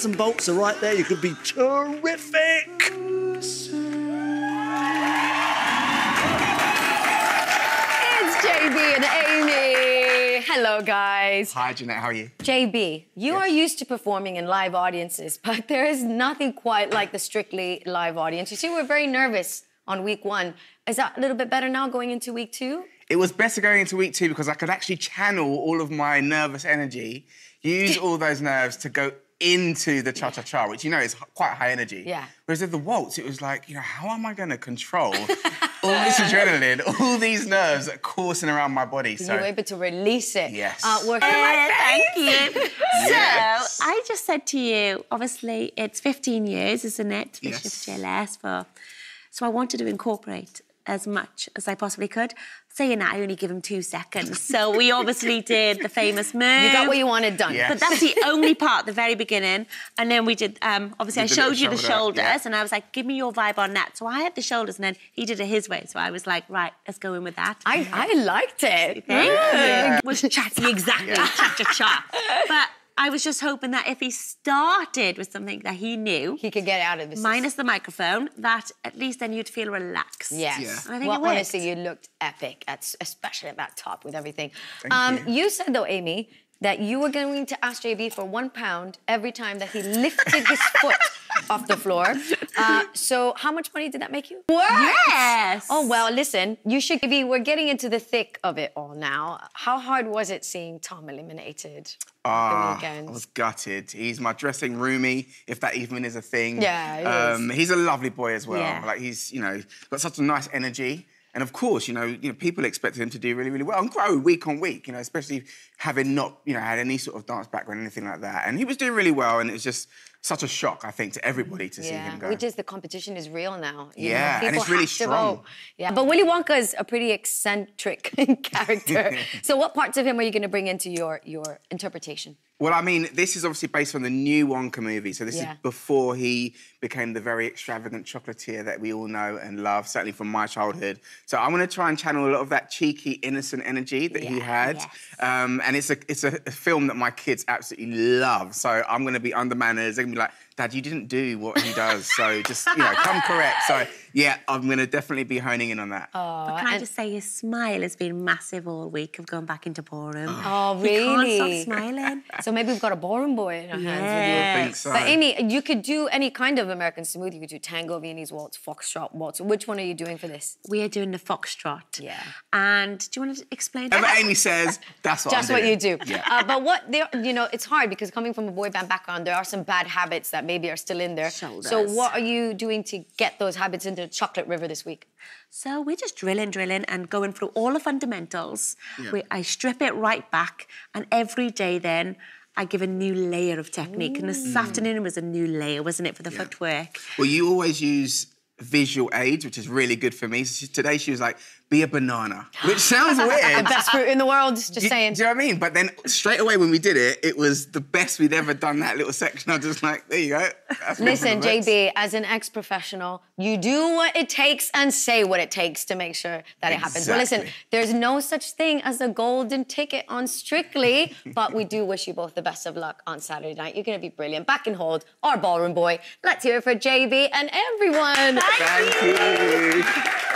nuts and bolts are right there. You could be terrific. It's JB and Amy. Hello, guys. Hi, Janette, how are you? JB, you are used to performing in live audiences, but there is nothing quite like the strictly live audience. You see, we're very nervous on week one. Is that a little bit better now going into week two? It was better going into week two because I could actually channel all of my nervous energy, use all those nerves to go into the cha cha cha, which you know is quite high energy. Yeah. Whereas with the waltz, it was like, you know, how am I going to control all this adrenaline, all these nerves that are coursing around my body? So you were able to release it. Yes. Uh, we're Thank you. Yes. So I just said to you, obviously it's 15 years, isn't it? Yes. Bishop JLS for. So I wanted to incorporate as much as I possibly could. Saying that, I only give him two seconds. So we obviously did the famous move. You got what you wanted done. Yeah. But that's the only part, the very beginning. And then we did, um, obviously, You I did showed the you the shoulders, yeah. and I was like, give me your vibe on that. So I had the shoulders, and then he did it his way. So I was like, right, let's go in with that. I, I liked it. Thank you. Was chatty exactly, cha cha cha. But I was just hoping that if he started with something that he knew, He could get out of this. minus the microphone, that at least then you'd feel relaxed. Yes. Yeah. And I think well, it worked. honestly, you looked epic, at, especially at that top with everything. Thank um, you. said, though, Amy, that you were going to ask JB for one pound every time that he lifted his foot off the floor. Uh, so, how much money did that make you? What? Yes. Oh, well, listen, you should be, we're getting into the thick of it all now. How hard was it seeing Tom eliminated Ah, the I was gutted. He's my dressing roomie, if that even is a thing. Yeah, he um, He's a lovely boy as well. Yeah. Like he's, you know, got such a nice energy. And of course, you know, you know, people expected him to do really, really well and grow week on week. You know, especially having not, you know, had any sort of dance background, anything like that. And he was doing really well, and it was just such a shock, I think, to everybody to see him go. which is the competition is real now. you know, Yeah, and people it's really strong. Yeah, but Willy Wonka is a pretty eccentric character. so, what parts of him are you going to bring into your your interpretation? Well, I mean, this is obviously based on the new Wonka movie. So this Yeah. is before he became the very extravagant chocolatier that we all know and love, certainly from my childhood. So I'm going to try and channel a lot of that cheeky, innocent energy that he had. yes. Um, and it's a it's a, a film that my kids absolutely love. So I'm going to be under manners. They're to be like, Dad, you didn't do what he does. So just you know, come correct. So yeah, I'm going to definitely be honing in on that. But can I just say his smile has been massive all week of going back into ballroom. Oh, really? He can't stop smiling. So maybe we've got a ballroom boy in our hands with you. I think so. But Amy, you could do any kind of American smooth. You could do tango, Viennese waltz, foxtrot waltz. Which one are you doing for this? We are doing the foxtrot. Yeah. And do you want to explain? Whatever Amy says, that's what Just I'm what you do. Yeah. Uh, but what there, you know, it's hard because coming from a boy band background, there are some bad habits that maybe are still in there. Shoulders. So, what are you doing to get those habits into chocolate river this week? So we're just drilling, drilling, and going through all the fundamentals. We, I strip it right back, and every day then I give a new layer of technique. And this afternoon was a new layer, wasn't it, for the footwork? Well, you always use visual aids, which is really good for me. So she, today she was like, be a banana, which sounds weird. Best fruit in the world, just Do, saying. do you know what I mean? But then straight away when we did it, it was the best we'd ever done that little section. I was just like, there you go. Listen, the. JB, as an ex-professional, you do what it takes and say what it takes to make sure that it happens. But listen, there's no such thing as a golden ticket on Strictly, but we do wish you both the best of luck on Saturday night. You're going to be brilliant. Back and hold, our ballroom boy. Let's hear it for JB and everyone. Thank you.